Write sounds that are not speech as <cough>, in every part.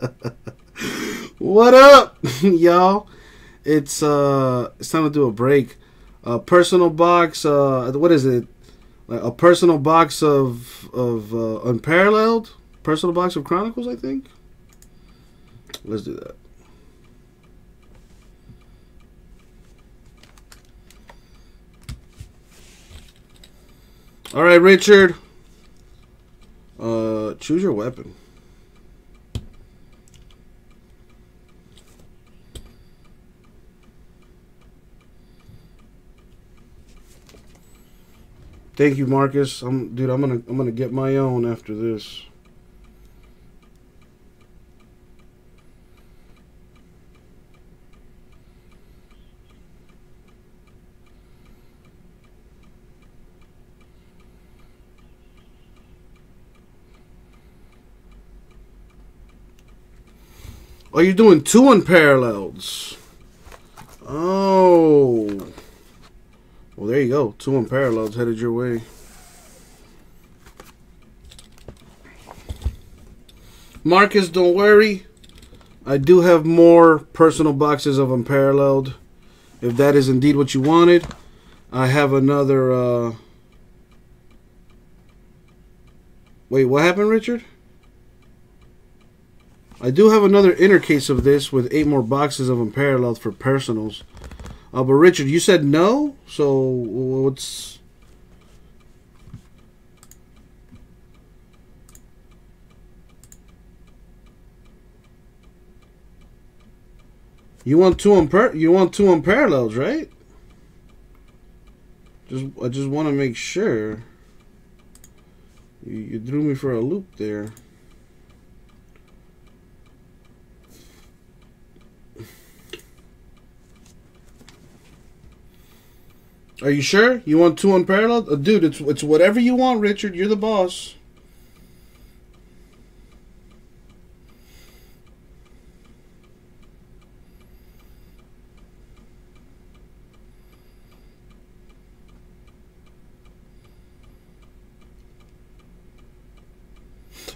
<laughs> what up, <laughs> y'all? It's uh, it's time to do a break. A personal box. Uh, what is it? A personal box of of uh, unparalleled. Personal box of Chronicles, I think. Let's do that. All right, Richard. Uh, choose your weapon. Thank you, Marcus. I'm, dude. I'm gonna, I'm gonna get my own after this. Oh, you're doing two unparallels. Oh. There you go. Two unparallels headed your way. Marcus, don't worry. I do have more personal boxes of unparalleled. If that is indeed what you wanted, I have another. Uh... Wait, what happened, Richard? I do have another inner case of this with eight more boxes of unparalleled for personals. Uh, but Richard, you said no, so what's? You want two unpar you want two unparallels, right? Just I just want to make sure. You, you threw me for a loop there. Are you sure? You want two unparalleled? Uh, dude, it's it's whatever you want, Richard. You're the boss.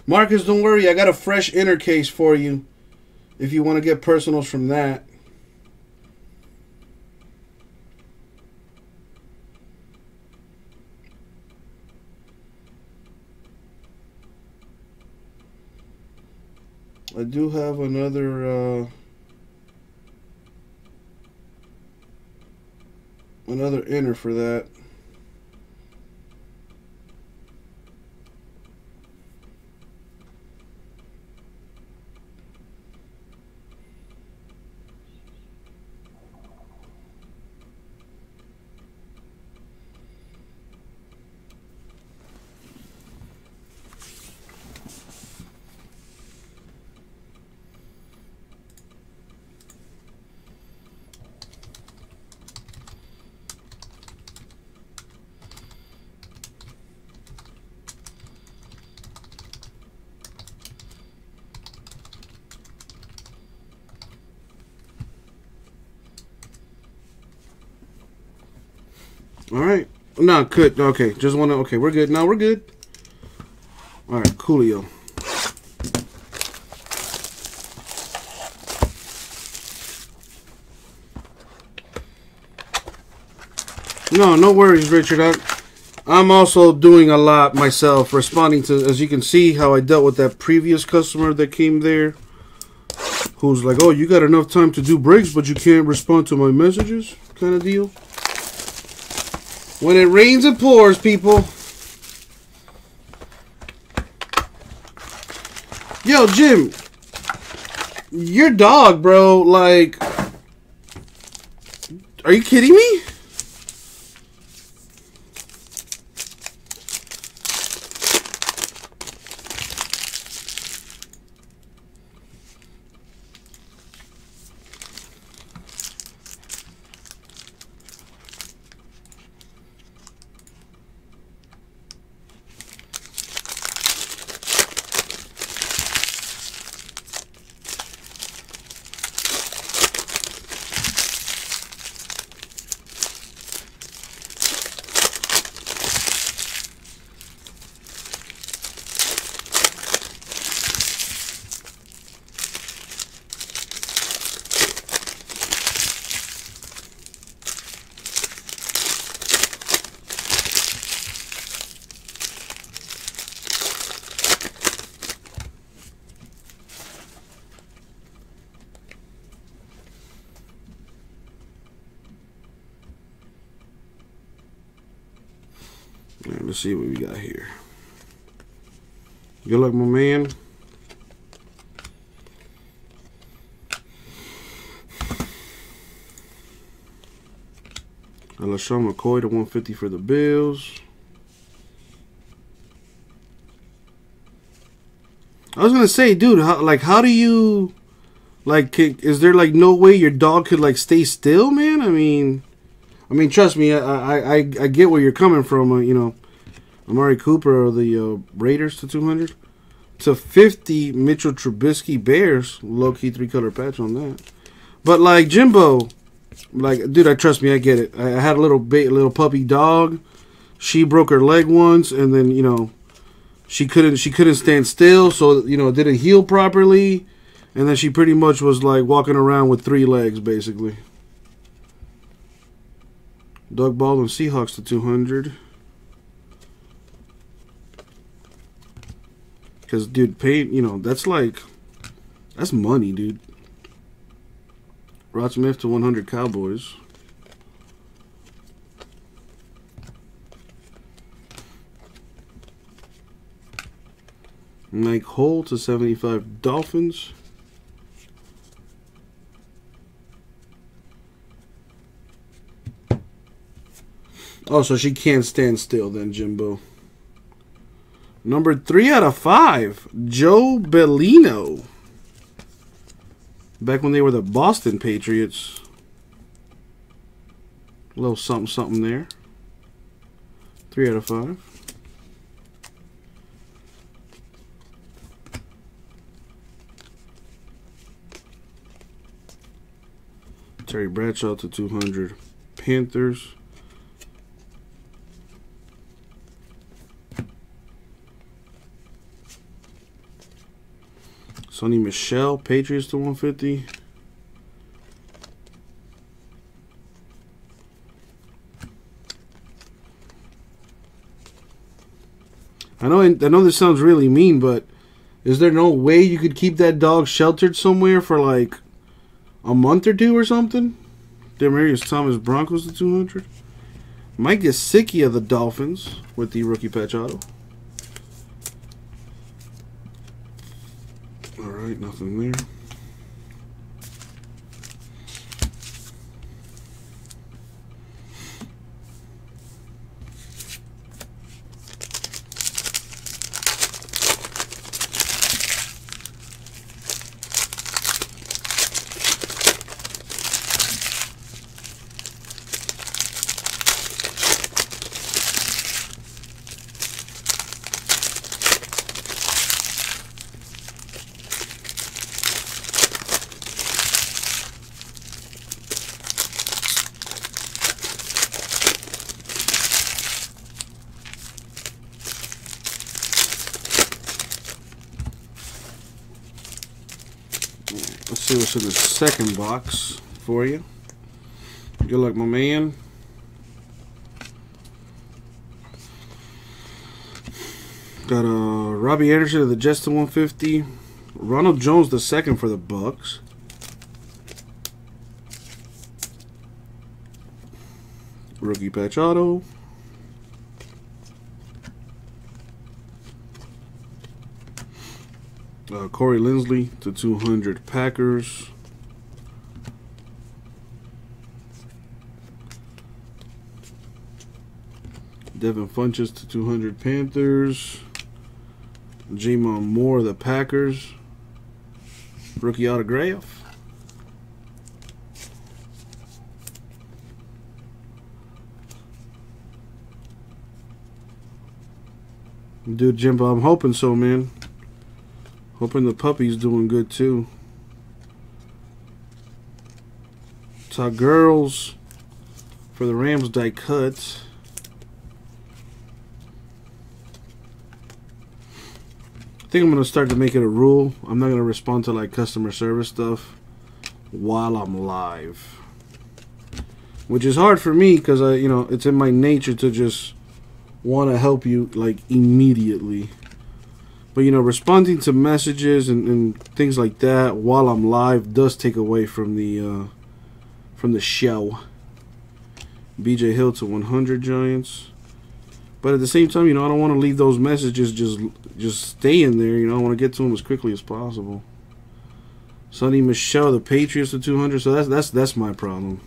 Marcus, don't worry. I got a fresh inner case for you if you want to get personals from that. I do have another uh, another inner for that. All right. No, good. Okay, just want to. Okay, we're good. Now we're good. All right, coolio. No, no worries, Richard. I, I'm also doing a lot myself, responding to, as you can see, how I dealt with that previous customer that came there, who's like, "Oh, you got enough time to do breaks, but you can't respond to my messages," kind of deal. When it rains, it pours, people. Yo, Jim. Your dog, bro, like... Are you kidding me? Let's see what we got here. Good luck, my man. LeSean McCoy to 150 for the Bills. I was gonna say, dude, how, like, how do you, like, is there like no way your dog could like stay still, man? I mean, I mean, trust me, I I I, get where you're coming from. Uh, you know, Amari Cooper or the uh, Raiders to 200 to 50 Mitchell Trubisky Bears low key three color patch on that. But like Jimbo, like dude, I trust me, I get it. I, I had a little ba- little puppy dog. She broke her leg once, and then you know she couldn't she couldn't stand still, so you know didn't heal properly, and then she pretty much was like walking around with three legs basically. Doug Baldwin Seahawks to 200. Because, dude, pay, you know, that's like, that's money, dude. Rod Smith to 100 Cowboys. Mike Hull to 75 Dolphins. Oh, so she can't stand still then, Jimbo. Number three out of five, Joe Bellino. Back when they were the Boston Patriots. A little something something there. Three out of five. Terry Bradshaw to 200 Panthers. Sony Michel, Patriots to 150. I know I know this sounds really mean, but is there no way you could keep that dog sheltered somewhere for like a month or two or something. Demaryius Thomas Broncos to 200. Mike Gesicki of the Dolphins with the rookie patch auto. All right, nothing there. Let's see what's in the second box for you. Good luck, my man. Got uh, Robbie Anderson of the Jets to 150. Ronald Jones the second for the Bucks. Rookie patch auto. Uh, Corey Linsley to 200 Packers. Devin Funchess to 200 Panthers. J'Mon Moore, the Packers. Rookie autograph. Dude, Jimbo, I'm hoping so, man. Hoping the puppy's doing good too. Todd Gurley for the Rams die cut. I think I'm gonna start to make it a rule. I'm not gonna respond to like customer service stuff while I'm live, which is hard for me because I, you know, it's in my nature to just want to help you like immediately. But you know, responding to messages and, and things like that while I'm live does take away from the uh, from the show. BJ Hill to 100 Giants. But at the same time, you know, I don't want to leave those messages just just stay in there. You know, I want to get to them as quickly as possible. Sony Michel, the Patriots to 200. So that's that's that's my problem.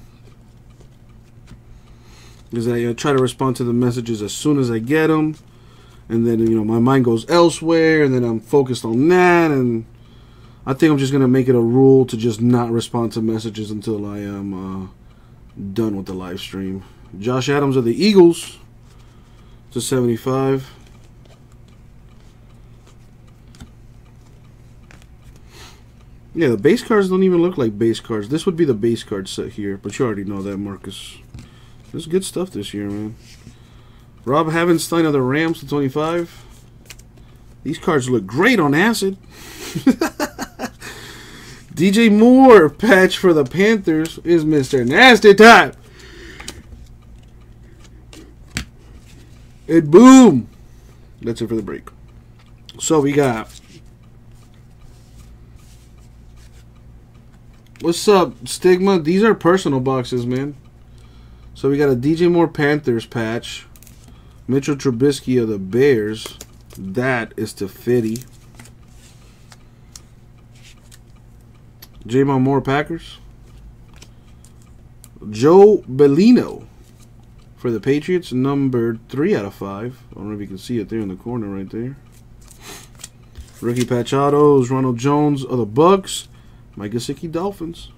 Is that I try to respond to the messages as soon as I get them, and then you know my mind goes elsewhere, and then I'm focused on that, and I think I'm just gonna make it a rule to just not respond to messages until I am uh, done with the live stream. Josh Adams of the Eagles to 75. Yeah, the base cards don't even look like base cards. This would be the base card set here, but you already know that, Marcus. There's good stuff this year, man. Rob Havenstein of the Rams to 25. These cards look great on acid. <laughs> DJ Moore patch for the Panthers is Mr. Nasty Time. And boom! That's it for the break. So we got. What's up, Stigma? These are personal boxes, man. So we got a DJ Moore Panthers patch. Mitchell Trubisky of the Bears. That is to Fitty. Moore Packers. Joe Bellino for the Patriots, number three out of five. I don't know if you can see it there in the corner right there. Rookie patch autos, Ronald Jones of the Bucks, Mike Gesicki Dolphins.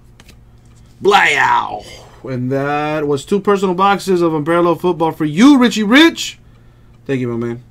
Blowout! And that was two personal boxes of Unparalleled Football for you, Richie Rich. Thank you, my man.